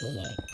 here.